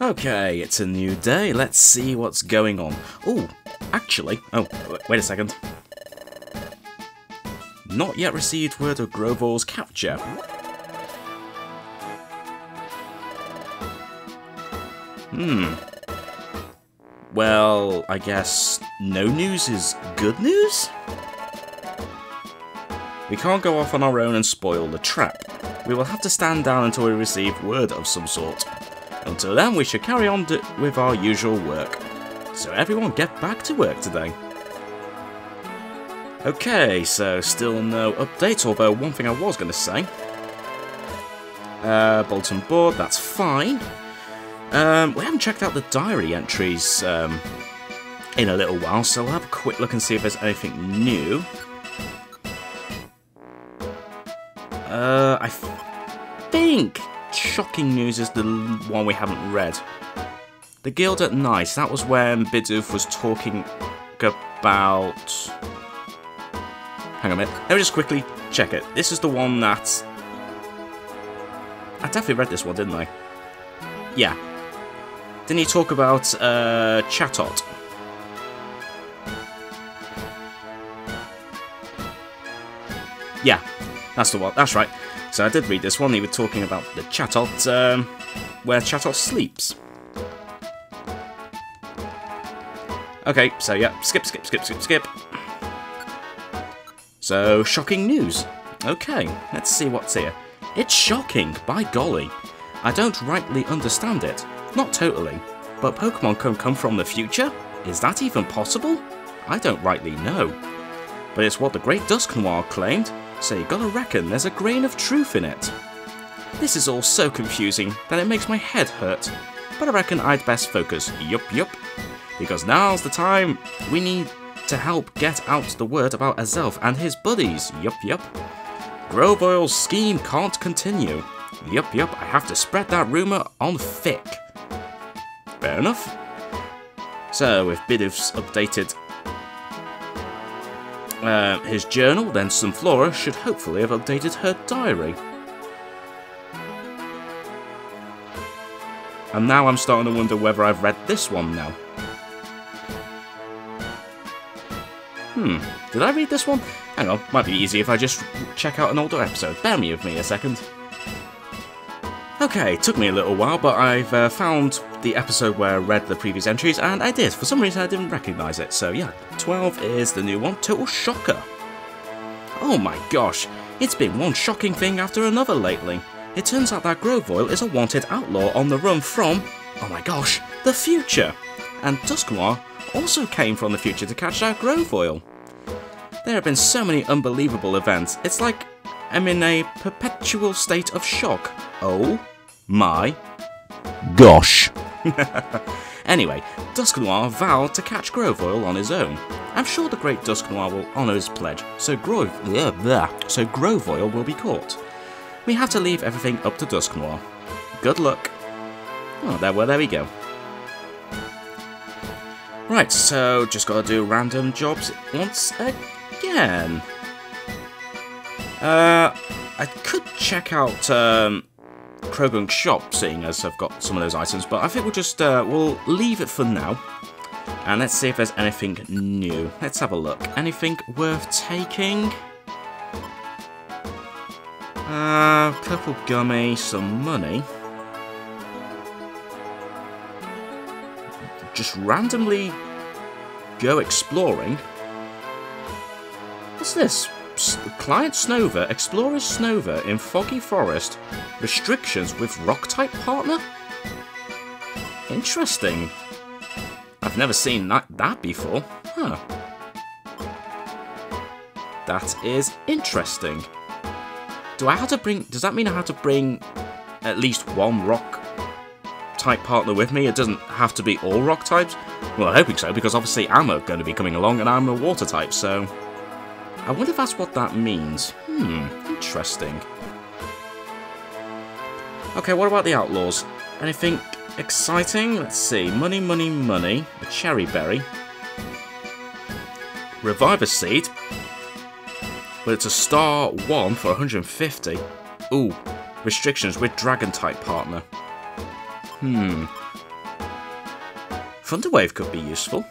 Okay, it's a new day. Let's see what's going on. Oh, actually, oh, wait a second. Not yet received word of Grovyle's capture. Hmm. Well, I guess no news is good news? We can't go off on our own and spoil the trap. We will have to stand down until we receive word of some sort. Until then, we should carry on with our usual work. So everyone get back to work today. Okay, so still no updates, although one thing I was going to say. Uh, board, that's fine. Um, we haven't checked out the diary entries um, in a little while, so we'll have a quick look and see if there's anything new. Uh, I think shocking news is the one we haven't read. The Guild at Night, that was when Bidoof was talking about... Hang on a minute, let me just quickly check it. This is the one that... I definitely read this one, didn't I? Yeah. Didn't he talk about uh, Chatot? Yeah, that's the one. That's right. So I did read this one. He was talking about the Chatot, um, where Chatot sleeps. Okay, so yeah, skip, skip, skip, skip, skip. So, shocking news. Okay, let's see what's here. It's shocking, by golly. I don't rightly understand it. Not totally. But Pokemon can come from the future? Is that even possible? I don't rightly know. But it's what the Great Dusknoir claimed, so you gotta reckon there's a grain of truth in it. This is all so confusing that it makes my head hurt, but I reckon I'd best focus, yup yup, because now's the time we need to help get out the word about Azelf and his buddies, yup yup. Grovyle's scheme can't continue. Yup yup, I have to spread that rumour on thick. Fair enough. So, if Bidoof's updated uh, his journal, then Sunflora, should hopefully have updated her diary. And now I'm starting to wonder whether I've read this one now. Hmm, did I read this one? Hang on, might be easy if I just check out an older episode. Bear me with me a second. Okay, took me a little while, but I've uh, found the episode where I read the previous entries, and I did. For some reason, I didn't recognise it. So yeah, 12 is the new one. Total shocker. Oh my gosh, it's been one shocking thing after another lately. It turns out that Grovyle is a wanted outlaw on the run from, oh my gosh, the future. And Dusknoir also came from the future to catch that Grovyle. There have been so many unbelievable events, it's like I'm in a perpetual state of shock. Oh my gosh. anyway, Dusknoir vowed to catch Grovyle on his own. I'm sure the great Dusknoir will honour his pledge, so, Gro blah, blah, so Grovyle will be caught. We have to leave everything up to Dusknoir. Good luck. Oh, there, well, there we go. Right, so just gotta do random jobs once again. Uh, I could check out um, Croagunk's shop, seeing as I've got some of those items, but I think we'll just, uh, we'll leave it for now. And let's see if there's anything new. Let's have a look. Anything worth taking? Uh, purple gummy, some money. Just randomly go exploring. What's this? Client Snover, Explorer Snover in Foggy Forest. Restrictions with Rock-type partner? Interesting. I've never seen that, that before. Huh. That is interesting. Do I have to bring... Does that mean I have to bring at least one rock type partner with me? It doesn't have to be all rock types? Well, I'm hoping so, because obviously I'm going to be coming along and I'm a water type, so... I wonder if that's what that means. Hmm, interesting. Okay, what about the Outlaws? Anything exciting? Let's see. Money, money, money. A cherry berry. Reviver seed. But it's a star 1 for 150. Ooh, restrictions with dragon type partner. Hmm. Thunderwave could be useful.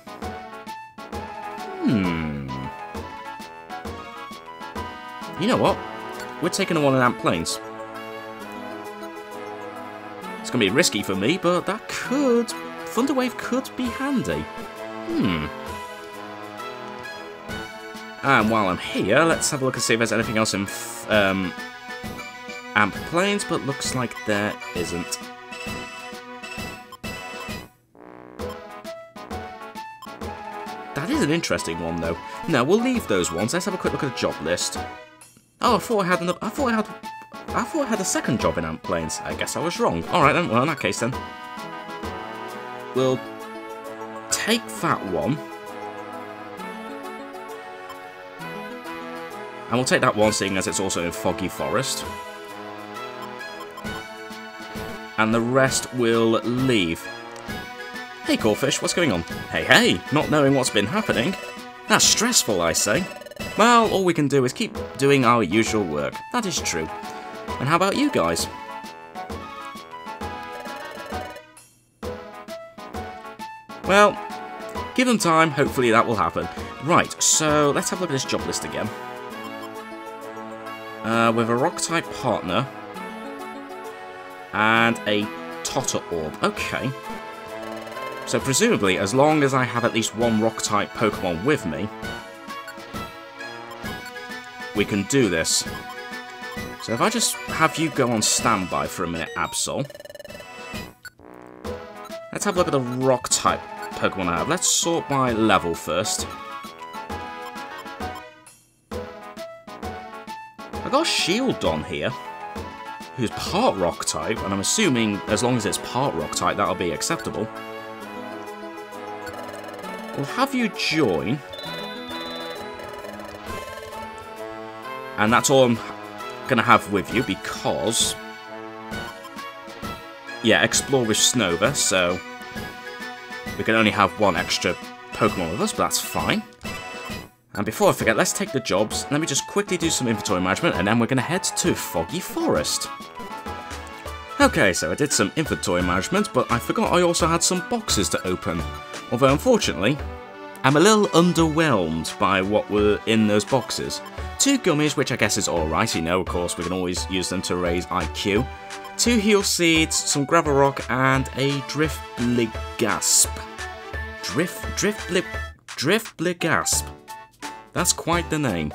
Hmm. You know what? We're taking a one in Amp Plains. It's going to be risky for me, but that could... Thunderwave could be handy. Hmm. And while I'm here, let's have a look and see if there's anything else in um, Amp Plains, but looks like there isn't. That is an interesting one, though. Now, we'll leave those ones. Let's have a quick look at the job list. Oh, I thought I had another... I thought I had... I thought I had a second job in Amp Plains. I guess I was wrong. Alright then, well in that case then. We'll take that one. And we'll take that one, seeing as it's also in Foggy Forest. And the rest will leave. Hey, Corphish, what's going on? Hey, hey, not knowing what's been happening? That's stressful, I say. Well, all we can do is keep doing our usual work. That is true. And how about you guys? Well, give them time, hopefully that will happen. Right, so let's have a look at this job list again. Uh, with a rock-type partner and a Totter Orb. Okay. So presumably, as long as I have at least one rock-type Pokemon with me, we can do this. So if I just have you go on standby for a minute, Absol. Let's have a look at the rock-type Pokemon I have. Let's sort by level first. I got Shield Shieldon here, who's part rock type, and I'm assuming as long as it's part rock type, that'll be acceptable. We'll have you join. And that's all I'm going to have with you because... Yeah, explore with Snover, so... We can only have one extra Pokemon with us, but that's fine. And before I forget, let's take the jobs. Let me just quickly do some inventory management, and then we're going to head to Foggy Forest. Okay, so I did some inventory management, but I forgot I also had some boxes to open. Although, unfortunately, I'm a little underwhelmed by what were in those boxes. Two gummies, which I guess is alright, you know, of course, we can always use them to raise IQ. Two heal seeds, some gravel rock, and a Drifblim Drift, Drifblim, gasp. That's quite the name.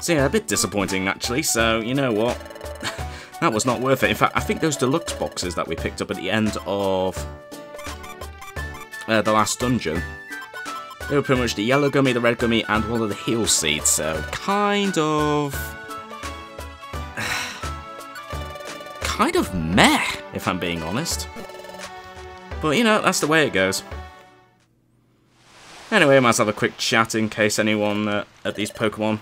So yeah, a bit disappointing actually, so you know what? that was not worth it. In fact, I think those deluxe boxes that we picked up at the end of uh, the last dungeon, they were pretty much the yellow gummy, the red gummy, and one of the heal seeds, so kind of... kind of meh, if I'm being honest. But, you know, that's the way it goes. Anyway, I might as well have a quick chat in case anyone uh, at these Pokemon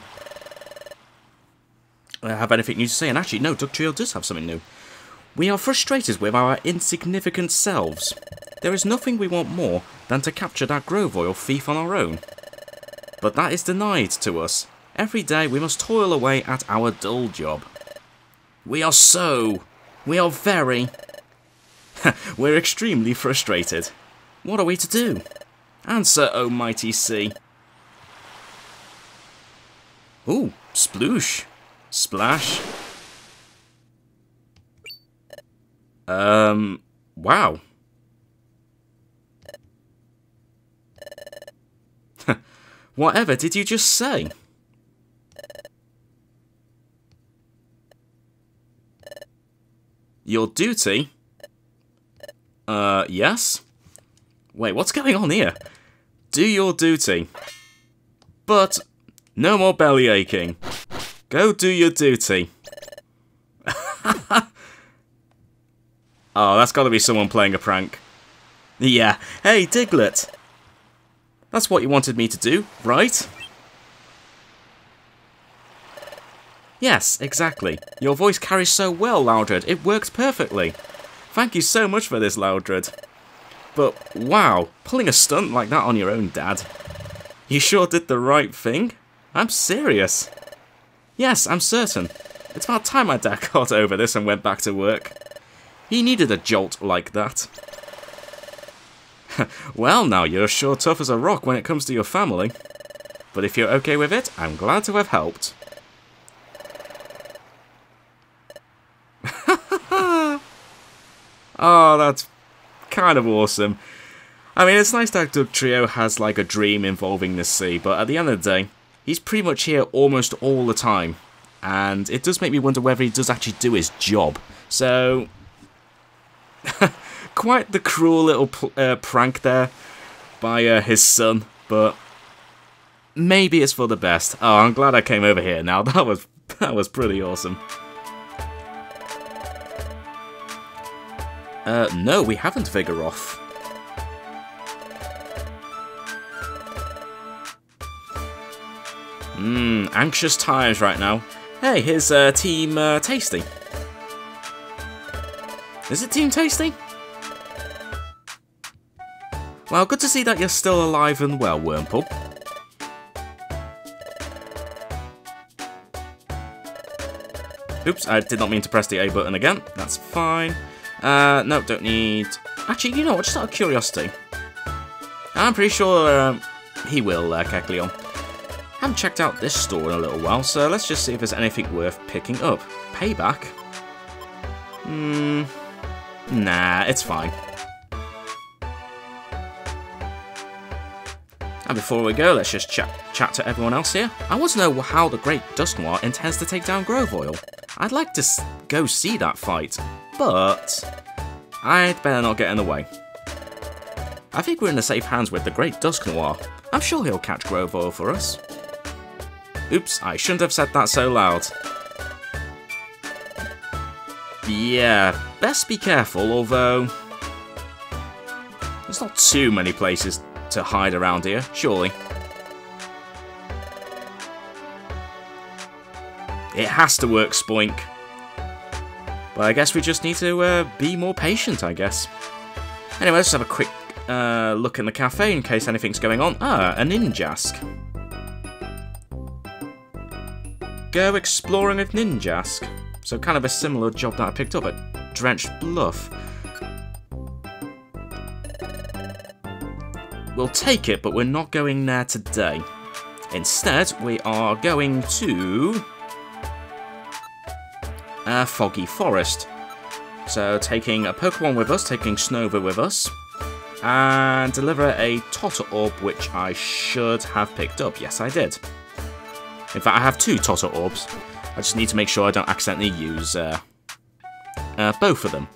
uh, have anything new to say. And actually, no, Dugtrio does have something new. We are frustrated with our insignificant selves. There is nothing we want more than to capture that Grovyle thief on our own. But that is denied to us. Every day we must toil away at our dull job. We are so... We are very... We're extremely frustrated. What are we to do? Answer, O mighty sea. Ooh, sploosh. Splash. Um, wow. Whatever did you just say? Your duty? Uh, yes? Wait, what's going on here? Do your duty. But, no more belly aching. Go do your duty. oh, Oh, that's gotta be someone playing a prank. Yeah. Hey, Diglett. That's what you wanted me to do, right? Yes, exactly. Your voice carries so well, Loudred. It works perfectly. Thank you so much for this, Loudred. But, wow, pulling a stunt like that on your own dad. You sure did the right thing? I'm serious. Yes, I'm certain. It's about time my dad got over this and went back to work. He needed a jolt like that. well, now you're sure tough as a rock when it comes to your family. But if you're okay with it, I'm glad to have helped. oh, that's kind of awesome. I mean, it's nice that Dugtrio has like a dream involving the sea, but at the end of the day, he's pretty much here almost all the time. And it does make me wonder whether he does actually do his job. So, quite the cruel little uh, prank there by uh, his son, but maybe it's for the best. Oh, I'm glad I came over here now. That was that was pretty awesome. Uh, no, we haven't Vigoroth. Mmm, anxious times right now. Hey, here's uh, Team uh, Tasty. Is it Team Tasty? Well, good to see that you're still alive and well, Wurmple. Oops, I did not mean to press the A button again. That's fine. Uh, no, don't need... Actually, you know what, just out of curiosity. I'm pretty sure um, he will, uh, Kecleon. Haven't checked out this store in a little while, so let's just see if there's anything worth picking up. Payback? Hmm... Nah, it's fine. And before we go, let's just chat, chat to everyone else here. I want to know how the Great Dusknoir intends to take down Grovyle. I'd like to go see that fight, but I'd better not get in the way. I think we're in the safe hands with the Great Dusknoir. I'm sure he'll catch Grovyle for us. Oops, I shouldn't have said that so loud. Yeah, best be careful, although... There's not too many places to hide around here, surely. It has to work, Spoink. But I guess we just need to uh, be more patient, I guess. Anyway, let's have a quick uh, look in the cafe in case anything's going on. Ah, a Ninjask. Go exploring with Ninjask. So kind of a similar job that I picked up at Drenched Bluff. We'll take it, but we're not going there today. Instead, we are going to uh, Foggy Forest. So taking a Pokemon with us, taking Snover with us, and deliver a Totter Orb, which I should have picked up. Yes, I did. In fact, I have two Totter Orbs. I just need to make sure I don't accidentally use uh, uh, both of them.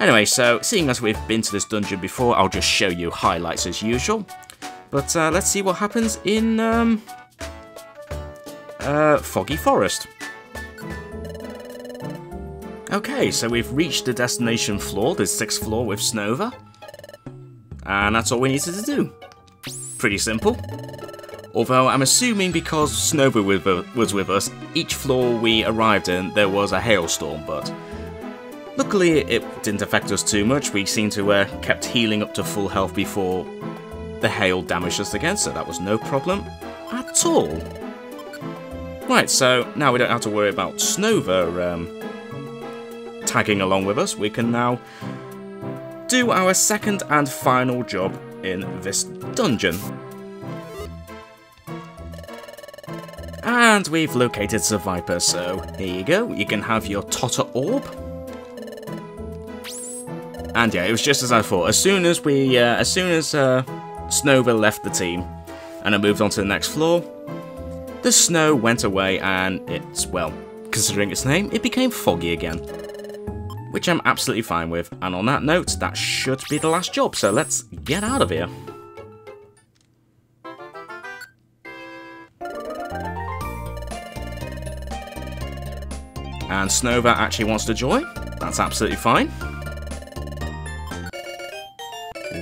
Anyway, so seeing as we've been to this dungeon before, I'll just show you highlights as usual. But uh, let's see what happens in um, uh, Foggy Forest. Okay, so we've reached the destination floor, the sixth floor with Snover. And that's all we needed to do. Pretty simple. Although I'm assuming because Snover was with us, each floor we arrived in there was a hailstorm, but luckily it didn't affect us too much. We seemed to uh, kept healing up to full health before the hail damaged us again, so that was no problem at all. Right, so now we don't have to worry about Snover um, tagging along with us, we can now do our second and final job in this dungeon. And we've located Seviper, so here you go, you can have your Totter Orb. And yeah, it was just as I thought. As soon as we, uh, as soon as uh, left the team, and I moved on to the next floor, the snow went away and it's, well, considering its name, it became foggy again which I'm absolutely fine with. And on that note, that should be the last job, so let's get out of here. And Snover actually wants to join. That's absolutely fine.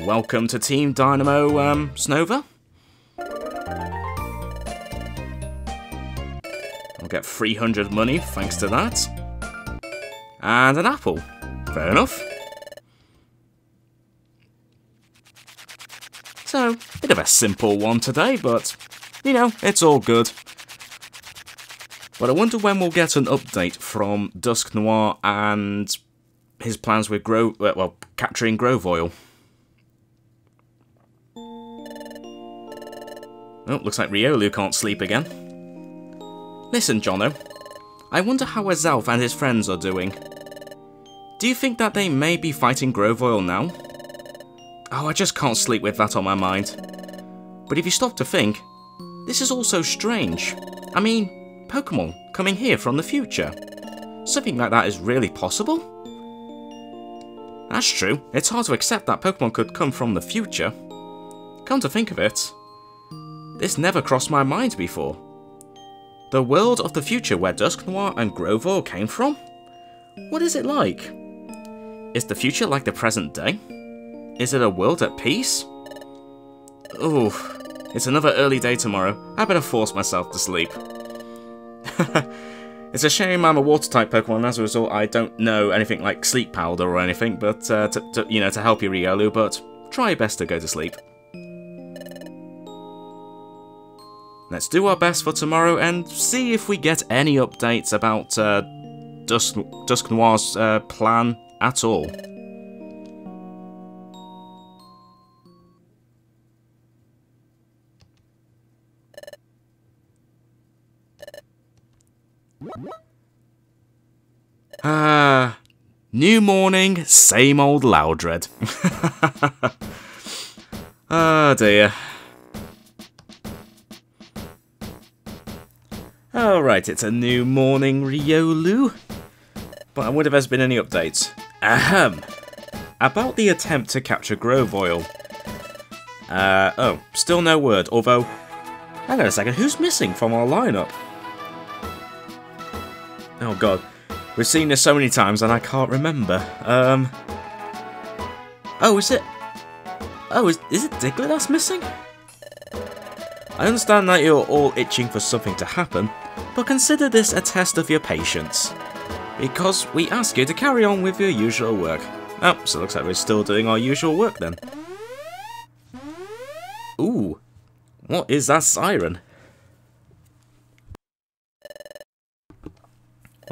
Welcome to Team Dynamo, um, Snover. I'll get 300 money thanks to that and an apple. Fair enough. So, bit of a simple one today, but, you know, it's all good. But I wonder when we'll get an update from Dusknoir and his plans with Gro uh, well, capturing Grovyle. Oh, looks like Riolu can't sleep again. Listen, Jono. I wonder how Azelf and his friends are doing. Do you think that they may be fighting Grovyle now? Oh, I just can't sleep with that on my mind. But if you stop to think, this is all so strange. I mean, Pokemon coming here from the future. Something like that is really possible? That's true. It's hard to accept that Pokemon could come from the future. Come to think of it, this never crossed my mind before. The world of the future where Dusknoir and Grovyle came from? What is it like? Is the future like the present day? Is it a world at peace? Ooh, it's another early day tomorrow. I better force myself to sleep. It's a shame I'm a water-type Pokemon, as a result I don't know anything like sleep powder or anything, but uh, to, to, you know, to help you, Riolu, but try your best to go to sleep. Let's do our best for tomorrow and see if we get any updates about uh, Dusk, Dusknoir's uh, plan at all. Ah, new morning, same old Loudred. oh dear. Alright, it's a new morning, Riolu. But I wonder if there's been any updates. Ahem. About the attempt to capture Grovyle. Uh, oh, still no word, although... Hang on a second, who's missing from our lineup? Oh god. We've seen this so many times and I can't remember. Um. Oh, is it? Oh, is, is it Diglett that's missing? I understand that you're all itching for something to happen, but consider this a test of your patience. Because we ask you to carry on with your usual work. Oh, so it looks like we're still doing our usual work then. Ooh, what is that siren?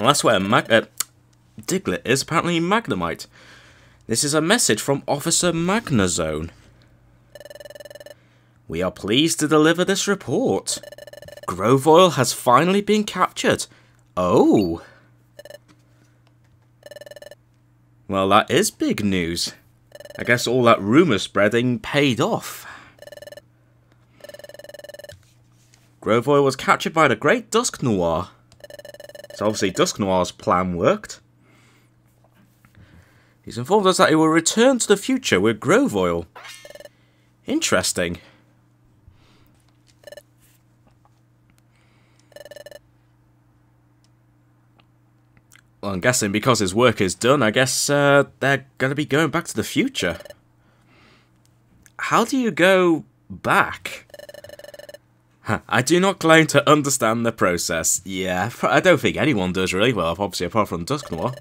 Well, that's where Mag uh, Diglett is apparently Magnemite. This is a message from Officer Magnezone. We are pleased to deliver this report. Grovyle has finally been captured. Oh. Well, that is big news. I guess all that rumour spreading paid off. Grovyle was captured by the Great Dusknoir. So obviously Dusknoir's plan worked. He's informed us that he will return to the future with Grovyle. Interesting. Well, I'm guessing because his work is done, I guess uh, they're going to be going back to the future. How do you go back? I do not claim to understand the process. Yeah, I don't think anyone does really well, obviously apart from Dusknoir.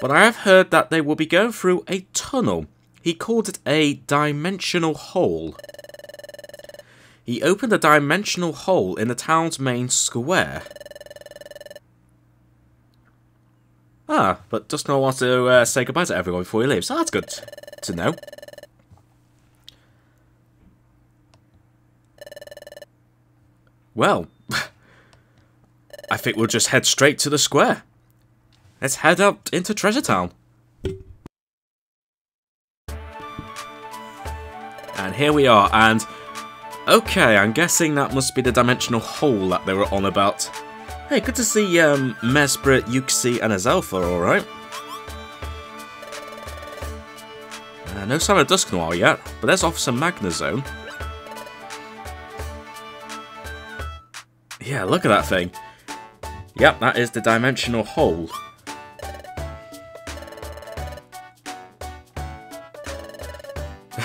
But I have heard that they will be going through a tunnel. He called it a dimensional hole. He opened a dimensional hole in the town's main square. Ah, but Dusknoir wants to uh, say goodbye to everyone before he leaves. So that's good to know. Well, I think we'll just head straight to the square. Let's head up into Treasure Town. And here we are, and... Okay, I'm guessing that must be the dimensional hole that they were on about. Hey, good to see um, Mesprit, Uxie, and Azelfa, alright? Uh, no sign of Dusknoir yet, but there's Officer Magnezone. Yeah, look at that thing. Yep, that is the dimensional hole.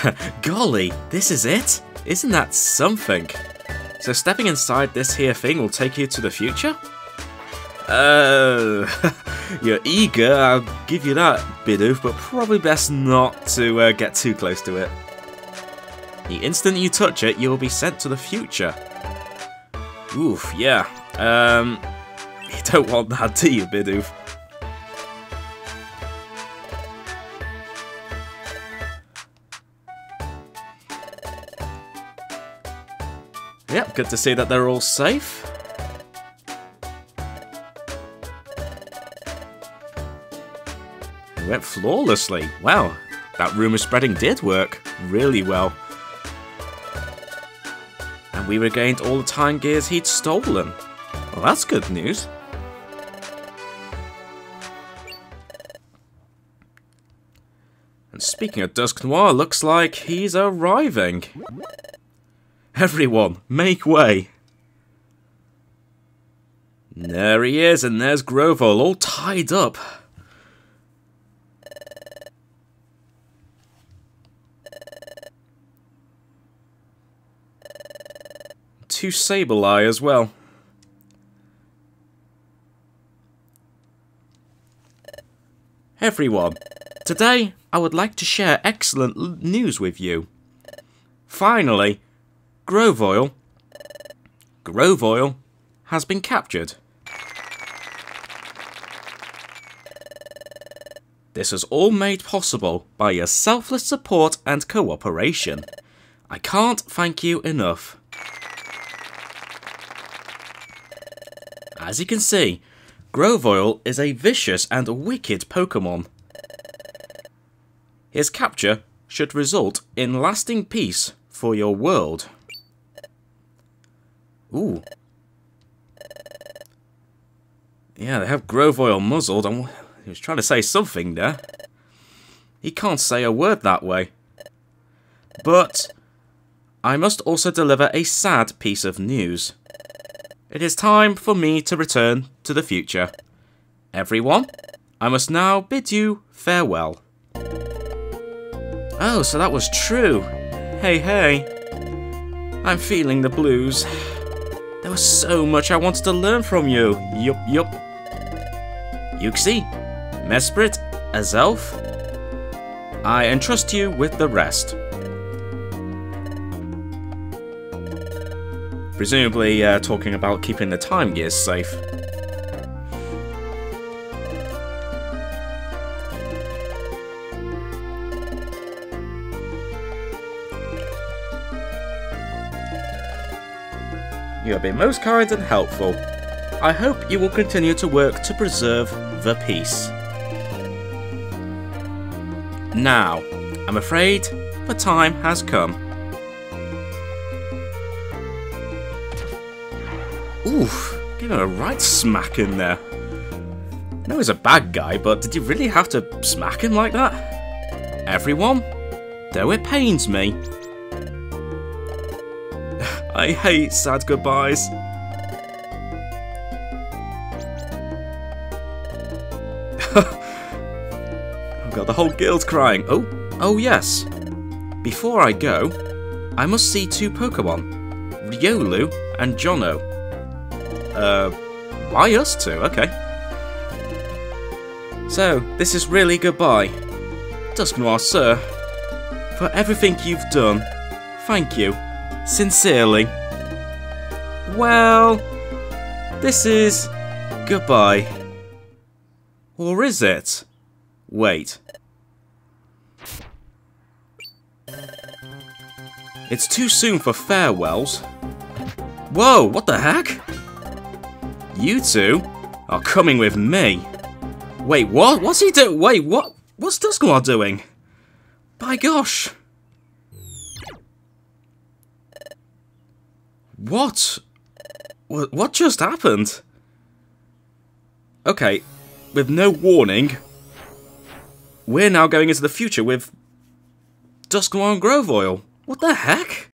Golly, this is it? Isn't that something? So stepping inside this here thing will take you to the future? Uh, you're eager, I'll give you that, Bidoof, but probably best not to uh, get too close to it. The instant you touch it, you'll be sent to the future. Oof, yeah. Um, you don't want that, do you, Bidoof? Yep, good to see that they're all safe. It went flawlessly. Wow, that rumour spreading did work really well. We regained all the time gears he'd stolen. Well, that's good news. And speaking of Dusknoir, looks like he's arriving. Everyone, make way. There he is, and there's Grovyle all tied up. Two Sableye as well. Everyone, today I would like to share excellent news with you. Finally, Grovyle, Grovyle has been captured. This was all made possible by your selfless support and cooperation. I can't thank you enough. As you can see, Grovyle is a vicious and wicked Pokemon. His capture should result in lasting peace for your world. Ooh. Yeah, they have Grovyle muzzled. I'm, he was trying to say something there. He can't say a word that way. But I must also deliver a sad piece of news. It is time for me to return to the future. Everyone, I must now bid you farewell. Oh, so that was true. Hey, hey. I'm feeling the blues. There was so much I wanted to learn from you. Yup, yup. Uxie, Mesprit, Azelf, I entrust you with the rest. Presumably uh, talking about keeping the time gears safe. You have been most kind and helpful. I hope you will continue to work to preserve the peace. Now, I'm afraid the time has come. Him a right smack in there. No, he's a bad guy, but did you really have to smack him like that? Everyone, though it pains me, I hate sad goodbyes. oh god, the whole guild's crying. Oh, oh yes. Before I go, I must see two Pokemon. Riolu and Jono. Uh, why us two? Okay. So, this is really goodbye. Dusknoir, sir. For everything you've done, thank you. Sincerely. Well, this is goodbye. Or is it? Wait. It's too soon for farewells. Whoa, what the heck? You two are coming with me. Wait, what? What's he doing? Wait, what? What's Dusknoir doing? By gosh. What? What just happened? Okay, with no warning, we're now going into the future with Dusknoir and Grovyle. What the heck?